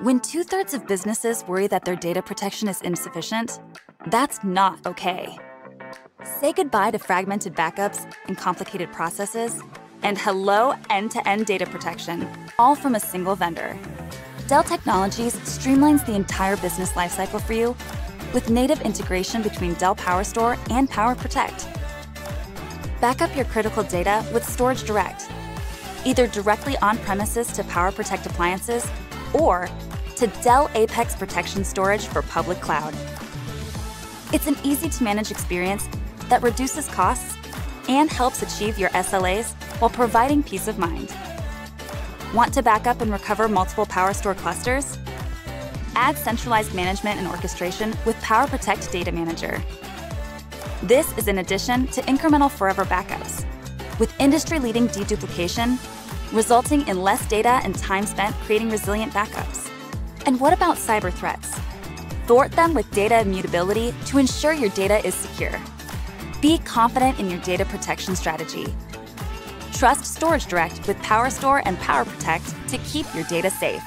When two thirds of businesses worry that their data protection is insufficient, that's not okay. Say goodbye to fragmented backups and complicated processes, and hello end to end data protection, all from a single vendor. Dell Technologies streamlines the entire business lifecycle for you with native integration between Dell PowerStore and PowerProtect. Back up your critical data with Storage Direct, either directly on premises to PowerProtect appliances or to Dell Apex Protection Storage for public cloud. It's an easy to manage experience that reduces costs and helps achieve your SLAs while providing peace of mind. Want to back up and recover multiple PowerStore clusters? Add centralized management and orchestration with PowerProtect Data Manager. This is in addition to incremental forever backups, with industry-leading deduplication, resulting in less data and time spent creating resilient backups. And what about cyber threats? Thwart them with data immutability to ensure your data is secure. Be confident in your data protection strategy. Trust Storage Direct with PowerStore and PowerProtect to keep your data safe.